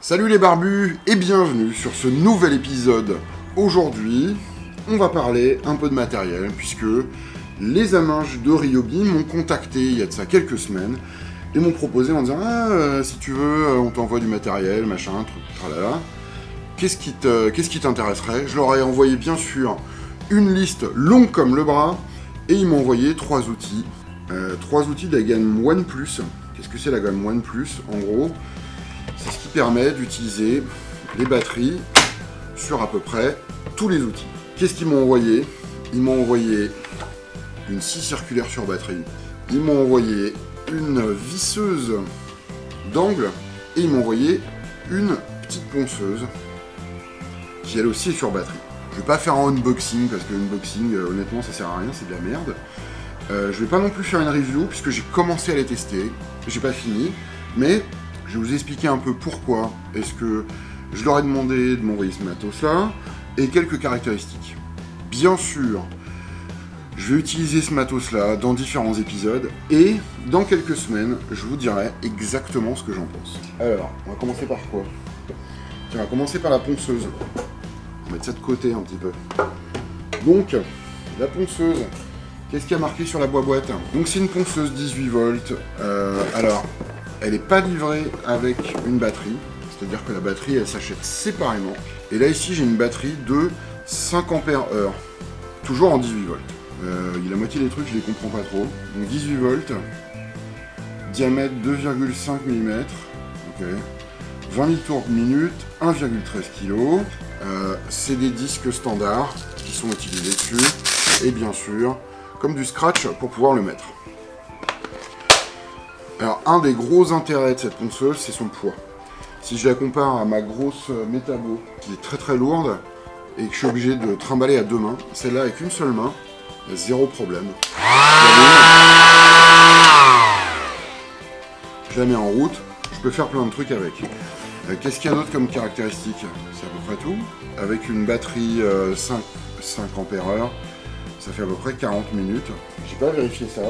Salut les barbus et bienvenue sur ce nouvel épisode. Aujourd'hui, on va parler un peu de matériel puisque les amanges de Ryobi m'ont contacté il y a de ça quelques semaines et m'ont proposé en disant Ah, euh, si tu veux, euh, on t'envoie du matériel, machin, truc, tralala. Qu'est-ce qui te- qu'est-ce qui t'intéresserait? Je leur ai envoyé bien sûr une liste longue comme le bras et ils m'ont envoyé trois outils. Euh, trois outils de la gamme OnePlus. Qu'est-ce que c'est la gamme OnePlus? En gros, c'est ce qui permet d'utiliser les batteries sur à peu près tous les outils. Qu'est-ce qu'ils m'ont envoyé? Ils m'ont envoyé une scie circulaire sur batterie. Ils m'ont envoyé une visseuse d'angle et ils m'ont envoyé une petite ponceuse qui elle aussi est sur batterie. Je vais pas faire un unboxing parce que l'unboxing euh, honnêtement ça sert à rien, c'est de la merde. Euh, je vais pas non plus faire une review puisque j'ai commencé à les tester, j'ai pas fini, mais je vais vous expliquer un peu pourquoi est-ce que je leur ai demandé de m'envoyer ce matos là et quelques caractéristiques. Bien sûr, je vais utiliser ce matos là dans différents épisodes et dans quelques semaines, je vous dirai exactement ce que j'en pense. Alors, on va commencer par quoi? Tiens, on va commencer par la ponceuse. On va mettre ça de côté un petit peu. Donc, la ponceuse, qu'est-ce qu'il y a marqué sur la boîte? Donc c'est une ponceuse 18 volts. Euh, alors, elle n'est pas livrée avec une batterie, c'est-à-dire que la batterie elle s'achète séparément. Et là ici j'ai une batterie de 5 ampères heure, toujours en 18 volts. Euh, la moitié des trucs je les comprends pas trop. Donc 18 volts, diamètre 2,5 mm, ok. 20 000 tours minute, 1,13 kg. Euh, c'est des disques standards qui sont utilisés dessus. Et bien sûr, comme du scratch pour pouvoir le mettre. Alors, un des gros intérêts de cette ponceuse, c'est son poids. Si je la compare à ma grosse euh, Metabo, qui est très très lourde, et que je suis obligé de trimballer à deux mains, celle-là avec une seule main, zéro problème. Je la mets en route, je peux faire plein de trucs avec. Euh, Qu'est-ce qu'il y a d'autre comme caractéristique? C'est à peu près tout. Avec une batterie euh, 5, 5 ampères heure, ça fait à peu près 40 minutes. J'ai pas vérifié ça,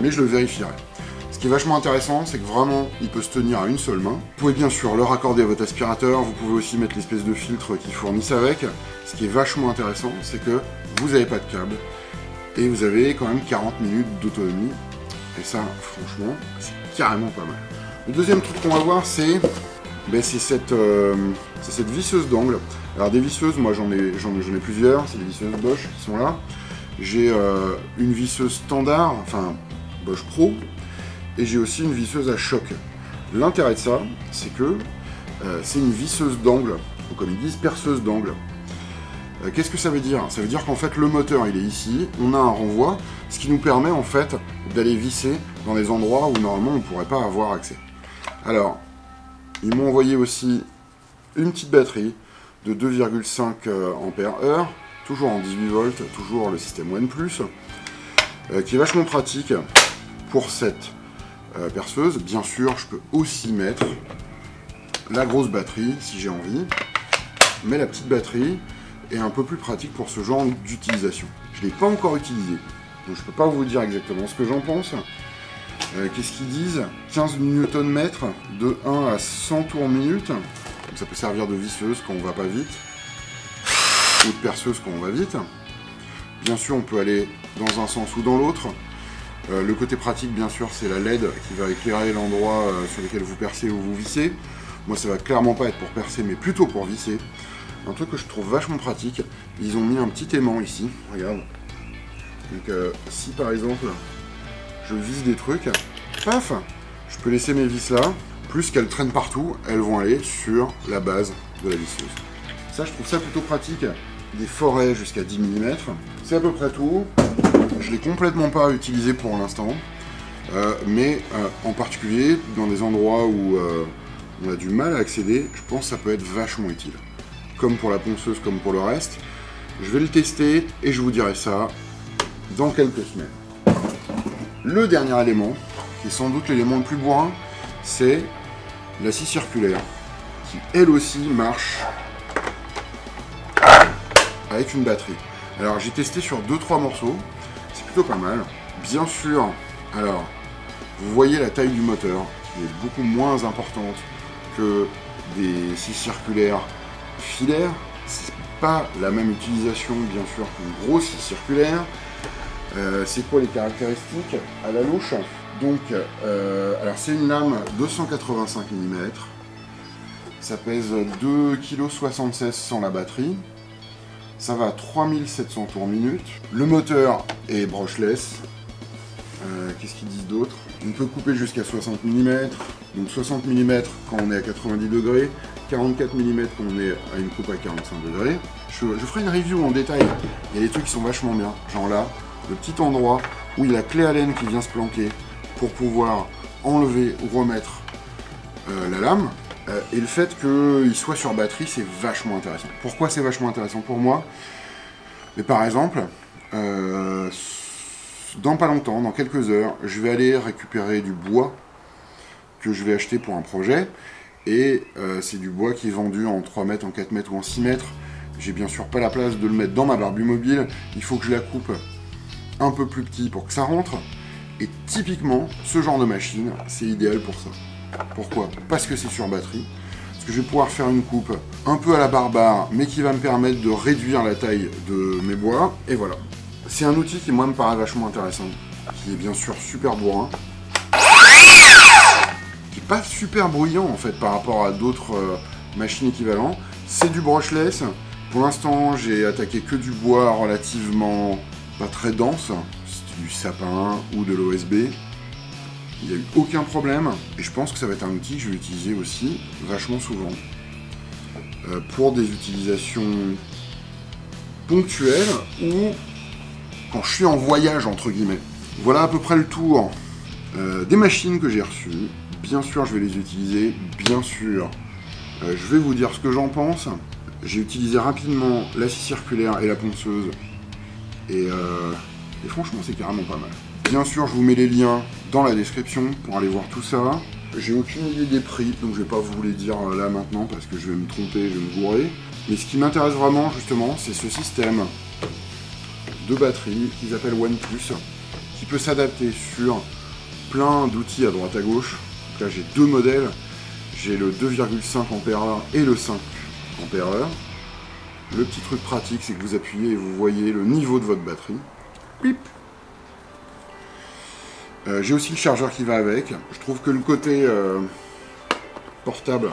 mais je le vérifierai. Ce qui est vachement intéressant, c'est que vraiment, il peut se tenir à une seule main. Vous pouvez bien sûr le raccorder à votre aspirateur, vous pouvez aussi mettre l'espèce de filtre qu'ils fournissent avec. Ce qui est vachement intéressant, c'est que vous n'avez pas de câble et vous avez quand même 40 minutes d'autonomie. Et ça, franchement, c'est carrément pas mal. Le deuxième truc qu'on va voir, c'est ben, cette, euh, cette visseuse d'angle. Alors des visseuses, moi j'en ai, j'en ai plusieurs, c'est des visseuses Bosch qui sont là. J'ai euh, une visseuse standard, enfin Bosch Pro, et j'ai aussi une visseuse à choc. L'intérêt de ça, c'est que euh, c'est une visseuse d'angle, ou comme ils disent, perceuse d'angle. Euh, Qu'est-ce que ça veut dire? Ça veut dire qu'en fait le moteur il est ici, on a un renvoi, ce qui nous permet en fait d'aller visser dans des endroits où normalement on ne pourrait pas avoir accès. Alors, ils m'ont envoyé aussi une petite batterie de 2,5 euh, heure, toujours en 18 volts, toujours le système OnePlus, euh, qui est vachement pratique pour cette euh, perceuse. Bien sûr, je peux aussi mettre la grosse batterie si j'ai envie, mais la petite batterie est un peu plus pratique pour ce genre d'utilisation. Je ne l'ai pas encore utilisé, donc je ne peux pas vous dire exactement ce que j'en pense. Euh, Qu'est-ce qu'ils disent? 15 Nm de 1 à 100 tours minute. Donc ça peut servir de visseuse quand on va pas vite, ou de perceuse quand on va vite. Bien sûr, on peut aller dans un sens ou dans l'autre. Euh, le côté pratique, bien sûr, c'est la LED qui va éclairer l'endroit euh, sur lequel vous percez ou vous vissez. Moi, ça va clairement pas être pour percer, mais plutôt pour visser. Un truc que je trouve vachement pratique, ils ont mis un petit aimant ici, regarde. Donc, euh, si par exemple, je vise des trucs, paf, je peux laisser mes vis là, plus qu'elles traînent partout, elles vont aller sur la base de la visseuse. Ça, je trouve ça plutôt pratique. Des forêts jusqu'à 10 mm. C'est à peu près tout. Je l'ai complètement pas utilisé pour l'instant. Euh, mais euh, en particulier dans des endroits où euh, on a du mal à accéder, je pense que ça peut être vachement utile. Comme pour la ponceuse, comme pour le reste. Je vais le tester et je vous dirai ça dans quelques semaines. Le dernier élément, qui est sans doute l'élément le plus bourrin, c'est la scie circulaire, qui elle aussi marche avec une batterie. Alors j'ai testé sur 2-3 morceaux, c'est plutôt pas mal. Bien sûr, alors, vous voyez la taille du moteur, qui est beaucoup moins importante que des scies circulaires filaires. C'est pas la même utilisation, bien sûr, qu'une grosse scie circulaire. Euh, c'est quoi les caractéristiques à la louche? Donc, euh, alors c'est une lame 285 mm. Ça pèse 2,76 kg sans la batterie. Ça va à 3700 tours minute. Le moteur est brushless. Euh, qu'est-ce qu'ils disent d'autre? On peut couper jusqu'à 60 mm. Donc 60 mm quand on est à 90 degrés, 44 mm quand on est à une coupe à 45 degrés. Je, ferai une review en détail. Il y a des trucs qui sont vachement bien. Genre là, le petit endroit où il y a clé Allen qui vient se planquer pour pouvoir enlever ou remettre euh, la lame. Euh, et le fait qu'il soit sur batterie, c'est vachement intéressant. Pourquoi c'est vachement intéressant pour moi? Mais par exemple, euh, dans pas longtemps, dans quelques heures, je vais aller récupérer du bois que je vais acheter pour un projet. Et euh, c'est du bois qui est vendu en 3 mètres, en 4 mètres ou en 6 mètres. J'ai bien sûr pas la place de le mettre dans ma barbue mobile. Il faut que je la coupe un peu plus petit pour que ça rentre. Et typiquement, ce genre de machine, c'est idéal pour ça. Pourquoi? Parce que c'est sur batterie. Parce que je vais pouvoir faire une coupe un peu à la barbare, mais qui va me permettre de réduire la taille de mes bois. Et voilà. C'est un outil qui, moi, me paraît vachement intéressant. Qui est bien sûr super bourrin. Qui est pas super bruyant, en fait, par rapport à d'autres euh, machines équivalentes. C'est du brushless. Pour l'instant, j'ai attaqué que du bois relativement pas très dense. C'est du sapin ou de l'OSB. Il n'y a eu aucun problème et je pense que ça va être un outil que je vais utiliser aussi vachement souvent euh, pour des utilisations ponctuelles ou quand je suis en voyage entre guillemets. Voilà à peu près le tour euh, des machines que j'ai reçues. Bien sûr, je vais les utiliser. Bien sûr, euh, je vais vous dire ce que j'en pense. J'ai utilisé rapidement la scie circulaire et la ponceuse et, et franchement, c'est carrément pas mal. Bien sûr, je vous mets les liens dans la description pour aller voir tout ça. J'ai aucune idée des prix, donc je vais pas vous les dire là maintenant parce que je vais me tromper, je vais me bourrer. Mais ce qui m'intéresse vraiment, justement, c'est ce système de batterie qu'ils appellent OnePlus, qui peut s'adapter sur plein d'outils à droite à gauche. Là, j'ai deux modèles. J'ai le 2,5 Ah et le 5 Ah. Le petit truc pratique, c'est que vous appuyez et vous voyez le niveau de votre batterie. Pip euh, J'ai aussi le chargeur qui va avec. Je trouve que le côté euh, portable,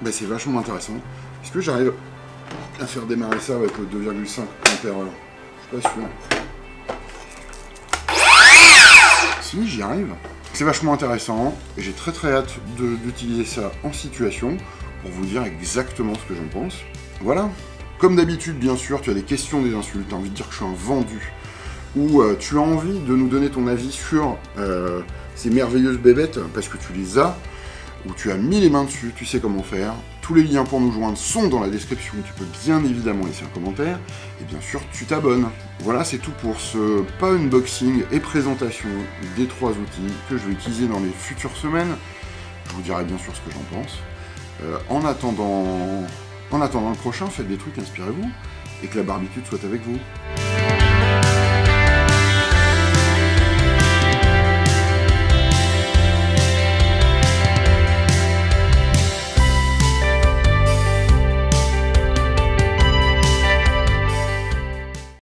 ben, c'est vachement intéressant. Est-ce que j'arrive à faire démarrer ça avec le 2,5 ampères Je suis pas sûr. Si, j'y arrive. C'est vachement intéressant et j'ai très très hâte d'utiliser ça en situation pour vous dire exactement ce que j'en pense. Voilà. Comme d'habitude, bien sûr, tu as des questions, des insultes, tu as envie de dire que je suis un vendu, ou euh, tu as envie de nous donner ton avis sur euh, ces merveilleuses bébêtes, parce que tu les as, ou tu as mis les mains dessus, tu sais comment faire. Tous les liens pour nous joindre sont dans la description, tu peux bien évidemment laisser un commentaire, et bien sûr tu t'abonnes. Voilà, c'est tout pour ce pas unboxing et présentation des trois outils que je vais utiliser dans les futures semaines. Je vous dirai bien sûr ce que j'en pense. Euh, en, attendant, en attendant le prochain, faites des trucs, inspirez-vous, et que la barbitude soit avec vous.